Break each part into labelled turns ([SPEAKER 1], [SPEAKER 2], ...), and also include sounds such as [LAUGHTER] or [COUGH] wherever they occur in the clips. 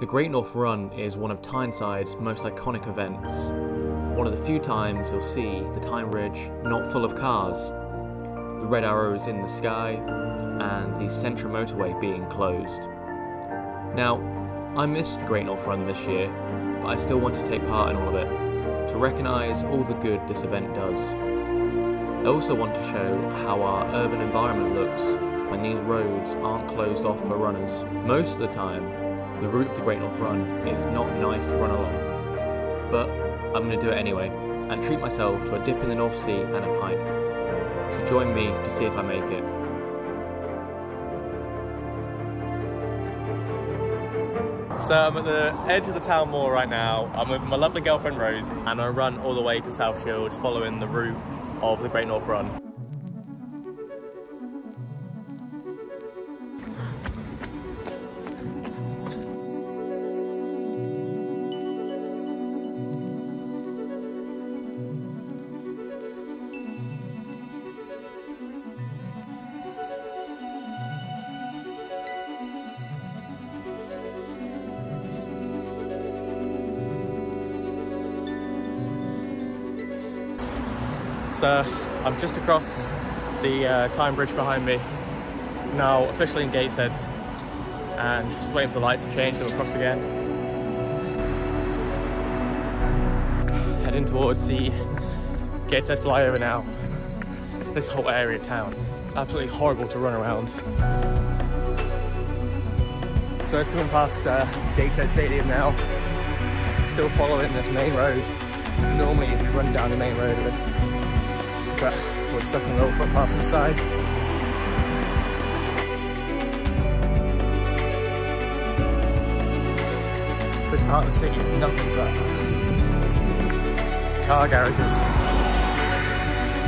[SPEAKER 1] The Great North Run is one of Tyneside's most iconic events. One of the few times you'll see the Tyne Bridge not full of cars, the red arrows in the sky, and the Central Motorway being closed. Now, I missed the Great North Run this year, but I still want to take part in all of it, to recognise all the good this event does. I also want to show how our urban environment looks when these roads aren't closed off for runners. Most of the time, the route of the Great North Run is not nice to run along, but I'm going to do it anyway and treat myself to a dip in the North Sea and a pint. So join me to see if I make it.
[SPEAKER 2] So I'm at the edge of the Town Moor right now. I'm with my lovely girlfriend Rose and I run all the way to South Shields following the route of the Great North Run. So I'm just across the uh, Bridge behind me. It's now officially in Gateshead and just waiting for the lights to change so we'll cross again. Heading towards the Gateshead flyover now. This whole area of town. It's absolutely horrible to run around. So it's coming past uh, Gateshead Stadium now. Still following this main road. Normally if you run down the main road it's we're stuck on the little footpath to the side. This part of the city is nothing but car garages.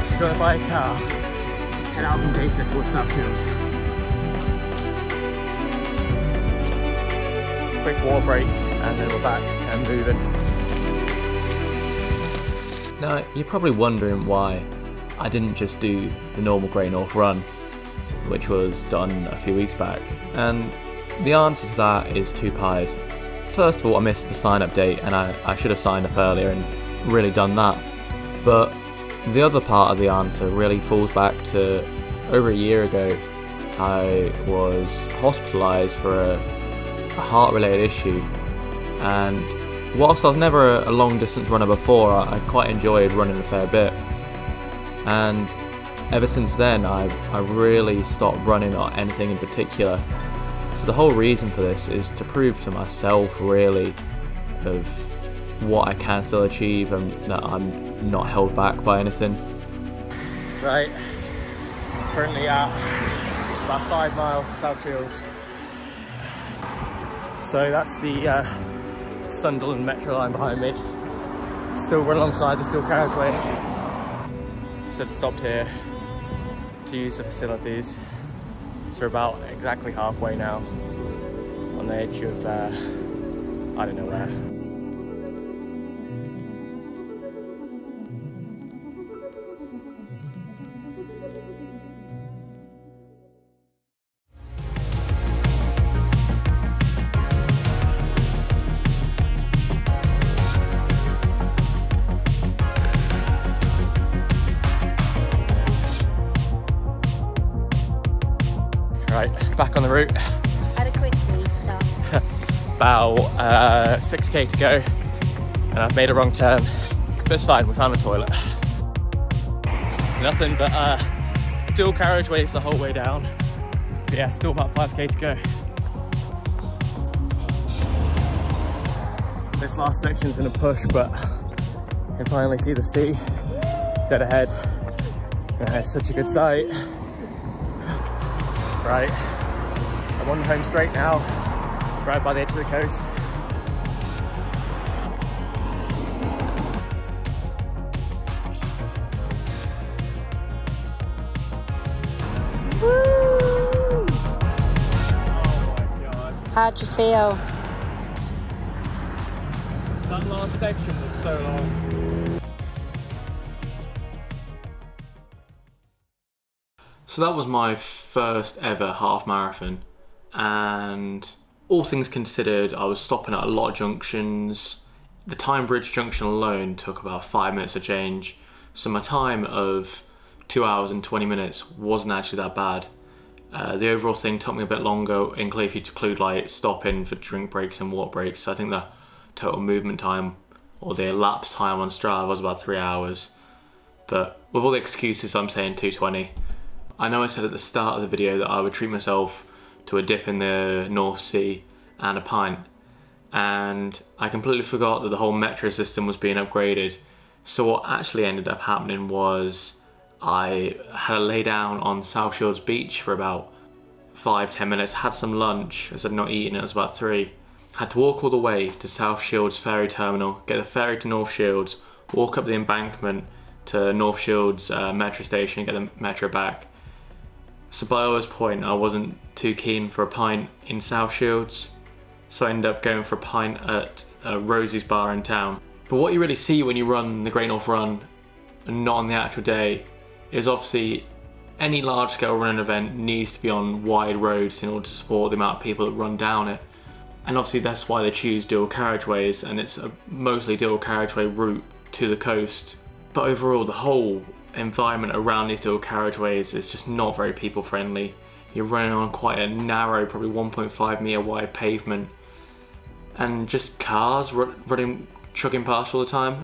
[SPEAKER 2] So gonna buy a car, head out from Gateshead towards South Shields. Quick wall break and then we're back and moving.
[SPEAKER 1] Now, you're probably wondering why I didn't just do the normal Great North Run, which was done a few weeks back, and the answer to that is two pies. First of all, I missed the sign up date and I, I should have signed up earlier and really done that. But the other part of the answer really falls back to over a year ago, I was hospitalised for a, a heart related issue. And whilst I was never a, a long distance runner before, I, I quite enjoyed running a fair bit and ever since then I, I really stopped running or anything in particular so the whole reason for this is to prove to myself really of what I can still achieve and that I'm not held back by anything.
[SPEAKER 2] Right, currently at about five miles to South Shields. So that's the uh, Sunderland Metro line behind me. Still run alongside the steel carriageway so I've stopped here to use the facilities. So we're about exactly halfway now on the edge of, uh, I don't know where. Back on the route.
[SPEAKER 3] Had a quick restart. [LAUGHS]
[SPEAKER 2] About uh, 6k to go, and I've made a wrong turn. But it's fine, we found a toilet. Nothing but uh, dual carriageways the whole way down. But yeah, still about 5k to go. This last section's gonna push, but you can finally see the sea dead ahead. Yeah, it's such a good sight. Right, I'm on the home straight now, right by the edge of the coast.
[SPEAKER 3] Woo!
[SPEAKER 2] Oh my god.
[SPEAKER 3] How'd you feel?
[SPEAKER 2] That last section was so long.
[SPEAKER 1] So that was my first ever half marathon, and all things considered, I was stopping at a lot of junctions. The Tyne Bridge junction alone took about five minutes to change, so my time of two hours and 20 minutes wasn't actually that bad. Uh, the overall thing took me a bit longer, including if you include like stopping for drink breaks and walk breaks. So I think the total movement time or the elapsed time on Strava was about three hours. But with all the excuses, I'm saying 220. I know I said at the start of the video that I would treat myself to a dip in the North Sea and a pint. And I completely forgot that the whole metro system was being upgraded. So what actually ended up happening was I had a lay down on South Shields Beach for about five, ten minutes, had some lunch as I'd not eaten, it was about three. Had to walk all the way to South Shields ferry terminal, get the ferry to North Shields, walk up the embankment to North Shields uh, metro station, get the metro back. So by this point, I wasn't too keen for a pint in South Shields, so I ended up going for a pint at uh, Rosie's bar in town. But what you really see when you run the Great North Run, and not on the actual day, is obviously any large scale running event needs to be on wide roads in order to support the amount of people that run down it. And obviously that's why they choose dual carriageways and it's a mostly dual carriageway route to the coast. But overall the whole environment around these little carriageways is just not very people friendly. You're running on quite a narrow, probably 1.5 metre wide pavement and just cars running, chugging past all the time.